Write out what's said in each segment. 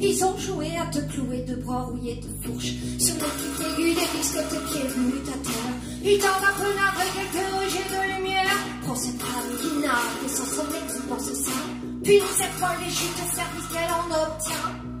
Ils ont joué à te clouer de bras rouillés de fourches. Sur les petites aiguilles des biscottes de pieds venus à terre. Ils t'en apprennent avec quelques rejets de lumière. Prends cette femme qui nargue et sans sommeil dans ce sein. Puis cette folle les chutes de service qu'elle en obtient.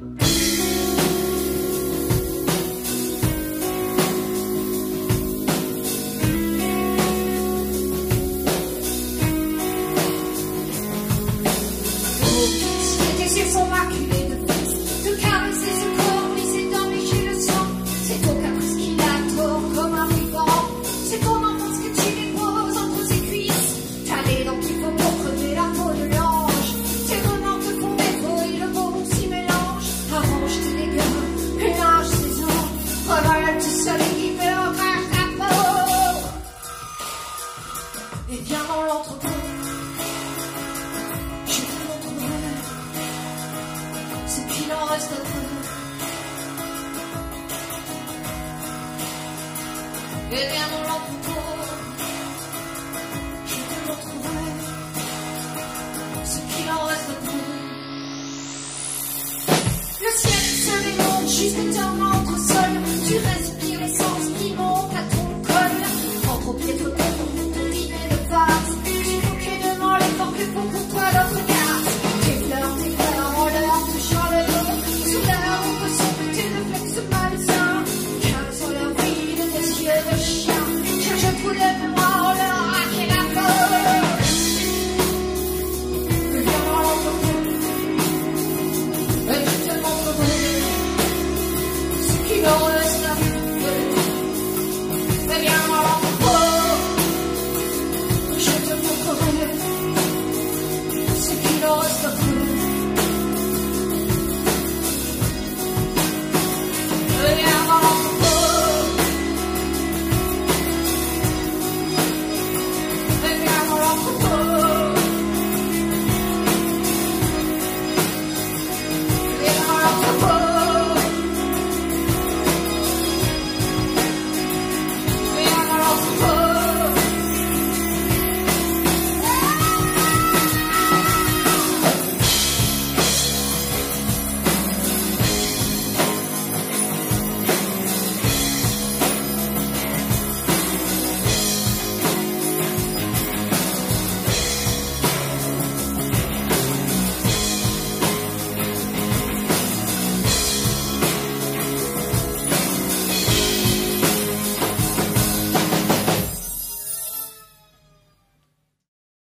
Et viens dans l'entrepôt. J'ai vu notre bonheur, c'est qu'il en reste un peu. Et viens dans l'entrepôt. J'ai vu notre bonheur, c'est qu'il en reste un peu. Le ciel se démonte juste un entre sol. Tu restes going